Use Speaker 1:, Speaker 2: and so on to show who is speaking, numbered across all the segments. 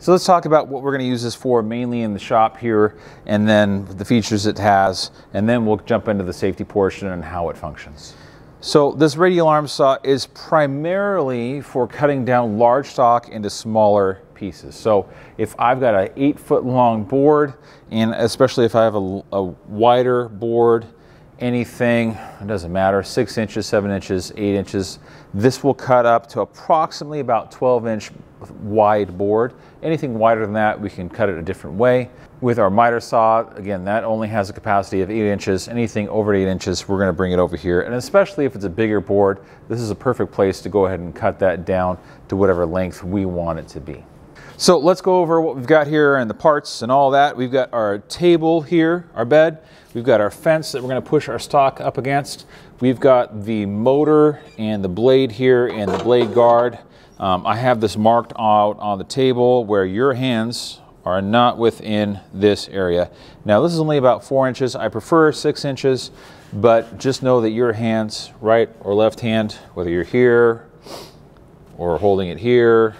Speaker 1: So let's talk about what we're going to use this for mainly in the shop here and then the features it has and then we'll jump into the safety portion and how it functions. So this radial arm saw is primarily for cutting down large stock into smaller pieces. So if I've got an eight foot long board and especially if I have a, a wider board anything, it doesn't matter, six inches, seven inches, eight inches. This will cut up to approximately about 12 inch wide board. Anything wider than that, we can cut it a different way. With our miter saw, again, that only has a capacity of eight inches. Anything over eight inches, we're gonna bring it over here. And especially if it's a bigger board, this is a perfect place to go ahead and cut that down to whatever length we want it to be. So let's go over what we've got here and the parts and all that. We've got our table here, our bed. We've got our fence that we're going to push our stock up against. We've got the motor and the blade here and the blade guard. Um, I have this marked out on the table where your hands are not within this area. Now this is only about four inches. I prefer six inches, but just know that your hands, right or left hand, whether you're here or holding it here,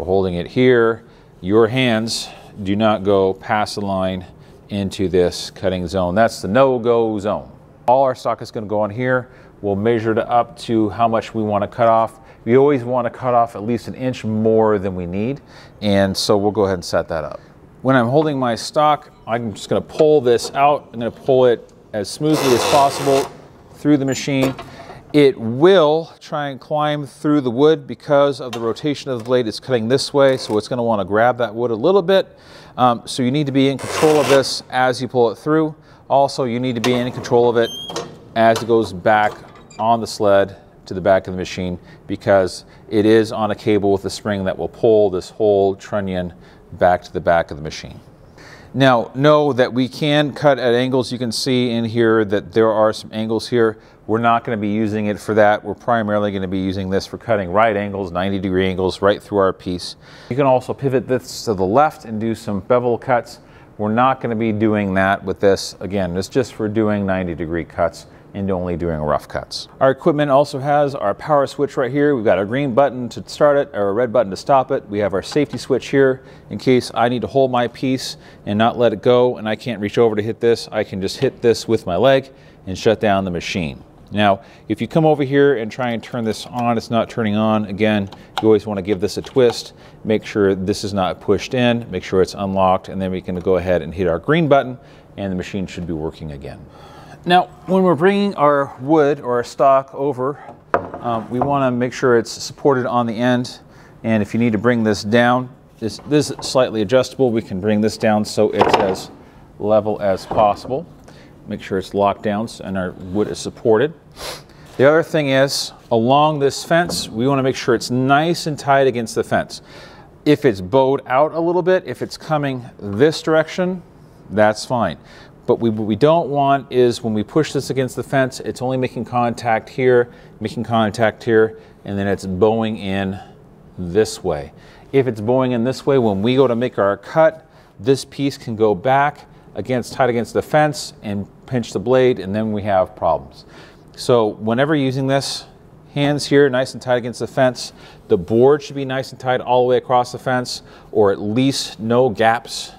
Speaker 1: we're holding it here. Your hands do not go past the line into this cutting zone. That's the no-go zone. All our stock is going to go on here. We'll measure it up to how much we want to cut off. We always want to cut off at least an inch more than we need, and so we'll go ahead and set that up. When I'm holding my stock, I'm just going to pull this out. I'm going to pull it as smoothly as possible through the machine. It will try and climb through the wood because of the rotation of the blade. It's cutting this way, so it's going to want to grab that wood a little bit. Um, so you need to be in control of this as you pull it through. Also, you need to be in control of it as it goes back on the sled to the back of the machine because it is on a cable with a spring that will pull this whole trunnion back to the back of the machine. Now, know that we can cut at angles. You can see in here that there are some angles here. We're not going to be using it for that. We're primarily going to be using this for cutting right angles, 90 degree angles right through our piece. You can also pivot this to the left and do some bevel cuts. We're not going to be doing that with this. Again, it's just for doing 90 degree cuts and only doing rough cuts. Our equipment also has our power switch right here. We've got a green button to start it or a red button to stop it. We have our safety switch here in case I need to hold my piece and not let it go and I can't reach over to hit this. I can just hit this with my leg and shut down the machine. Now, if you come over here and try and turn this on, it's not turning on. Again, you always want to give this a twist. Make sure this is not pushed in, make sure it's unlocked, and then we can go ahead and hit our green button and the machine should be working again. Now, when we're bringing our wood or our stock over, um, we want to make sure it's supported on the end. And if you need to bring this down, this, this is slightly adjustable. We can bring this down so it's as level as possible. Make sure it's locked down and our wood is supported. The other thing is, along this fence, we want to make sure it's nice and tight against the fence. If it's bowed out a little bit, if it's coming this direction, that's fine. But we, what we don't want is when we push this against the fence, it's only making contact here, making contact here, and then it's bowing in this way. If it's bowing in this way, when we go to make our cut, this piece can go back against tight against the fence and pinch the blade, and then we have problems. So whenever using this, hands here nice and tight against the fence. The board should be nice and tight all the way across the fence, or at least no gaps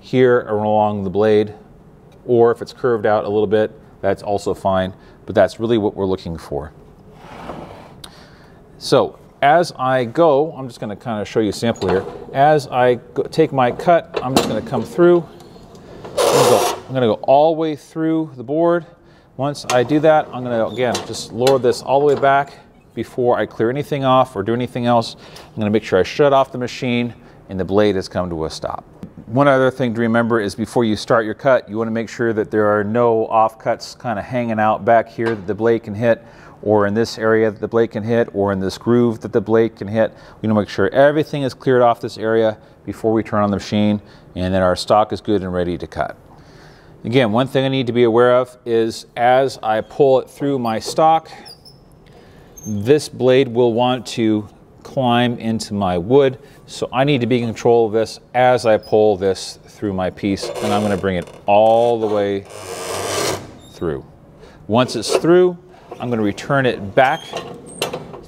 Speaker 1: here or along the blade or if it's curved out a little bit, that's also fine, but that's really what we're looking for. So as I go, I'm just going to kind of show you a sample here. As I go, take my cut, I'm just going to come through. I'm going to go all the way through the board. Once I do that, I'm going to, again, just lower this all the way back before I clear anything off or do anything else. I'm going to make sure I shut off the machine and the blade has come to a stop. One other thing to remember is before you start your cut, you want to make sure that there are no offcuts kind of hanging out back here that the blade can hit, or in this area that the blade can hit, or in this groove that the blade can hit. We want to make sure everything is cleared off this area before we turn on the machine, and then our stock is good and ready to cut. Again, one thing I need to be aware of is as I pull it through my stock, this blade will want to climb into my wood. So I need to be in control of this as I pull this through my piece and I'm gonna bring it all the way through. Once it's through, I'm gonna return it back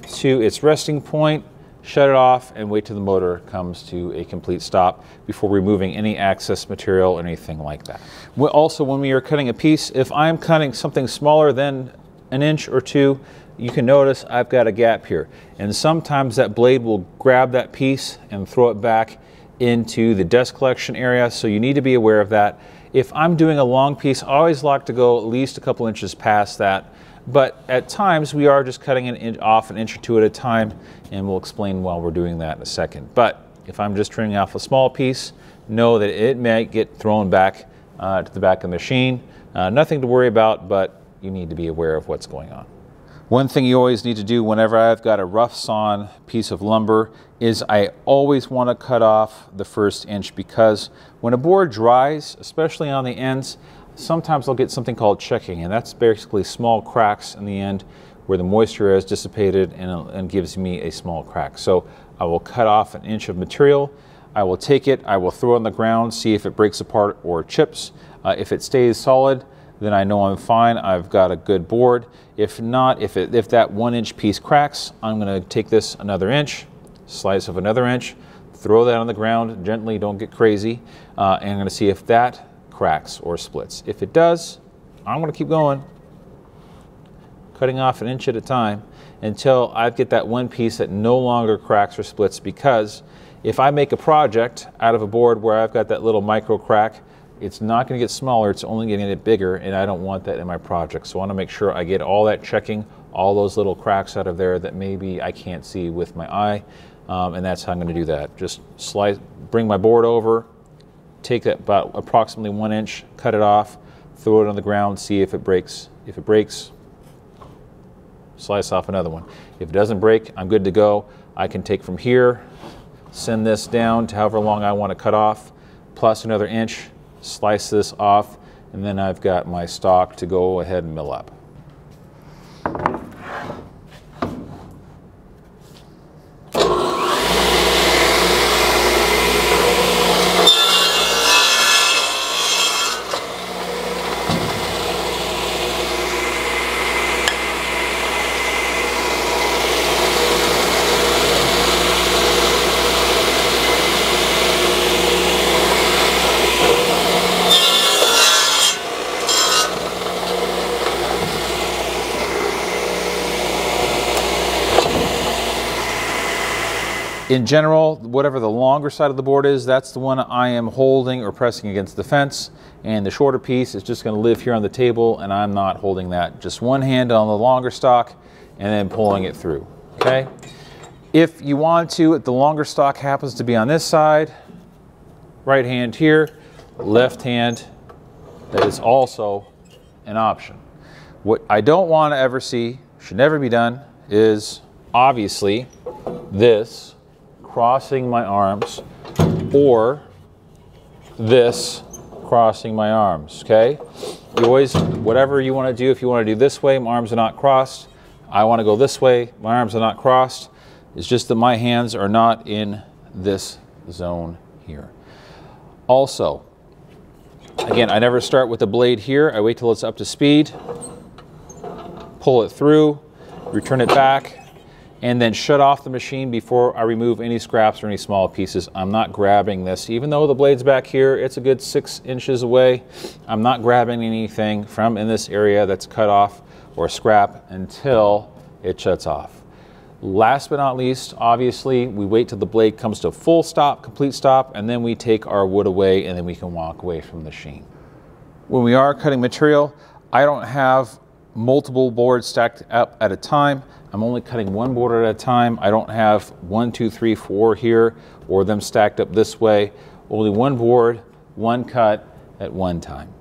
Speaker 1: to its resting point shut it off, and wait till the motor comes to a complete stop before removing any excess material or anything like that. Also, when we are cutting a piece, if I'm cutting something smaller than an inch or two, you can notice I've got a gap here. And sometimes that blade will grab that piece and throw it back into the dust collection area, so you need to be aware of that. If I'm doing a long piece, I always like to go at least a couple inches past that. But at times we are just cutting it off an inch or two at a time, and we'll explain while we're doing that in a second. But if I'm just trimming off a small piece, know that it may get thrown back uh, to the back of the machine. Uh, nothing to worry about, but you need to be aware of what's going on. One thing you always need to do whenever I've got a rough sawn piece of lumber is I always want to cut off the first inch because when a board dries, especially on the ends, sometimes I'll get something called checking, and that's basically small cracks in the end where the moisture has dissipated and, and gives me a small crack. So I will cut off an inch of material. I will take it, I will throw it on the ground, see if it breaks apart or chips. Uh, if it stays solid, then I know I'm fine. I've got a good board. If not, if, it, if that one inch piece cracks, I'm going to take this another inch, slice of another inch, throw that on the ground gently, don't get crazy, uh, and I'm going to see if that cracks or splits. If it does, I'm going to keep going, cutting off an inch at a time until I get that one piece that no longer cracks or splits because if I make a project out of a board where I've got that little micro crack, it's not going to get smaller, it's only going to get bigger, and I don't want that in my project. So I want to make sure I get all that checking, all those little cracks out of there that maybe I can't see with my eye, um, and that's how I'm going to do that. Just slice, bring my board over, take about approximately one inch, cut it off, throw it on the ground, see if it breaks. If it breaks, slice off another one. If it doesn't break, I'm good to go. I can take from here, send this down to however long I want to cut off, plus another inch, slice this off, and then I've got my stock to go ahead and mill up. In general, whatever the longer side of the board is, that's the one I am holding or pressing against the fence. And the shorter piece is just going to live here on the table, and I'm not holding that. Just one hand on the longer stock and then pulling it through. Okay? If you want to, if the longer stock happens to be on this side, right hand here, left hand, that is also an option. What I don't want to ever see, should never be done, is obviously this crossing my arms or this crossing my arms, okay? You always, whatever you want to do, if you want to do this way, my arms are not crossed. I want to go this way, my arms are not crossed. It's just that my hands are not in this zone here. Also, again, I never start with the blade here. I wait till it's up to speed, pull it through, return it back, and then shut off the machine before I remove any scraps or any small pieces. I'm not grabbing this. Even though the blade's back here, it's a good six inches away. I'm not grabbing anything from in this area that's cut off or scrap until it shuts off. Last but not least, obviously, we wait till the blade comes to full stop, complete stop, and then we take our wood away and then we can walk away from the machine. When we are cutting material, I don't have multiple boards stacked up at a time. I'm only cutting one board at a time. I don't have one, two, three, four here or them stacked up this way. Only one board, one cut at one time.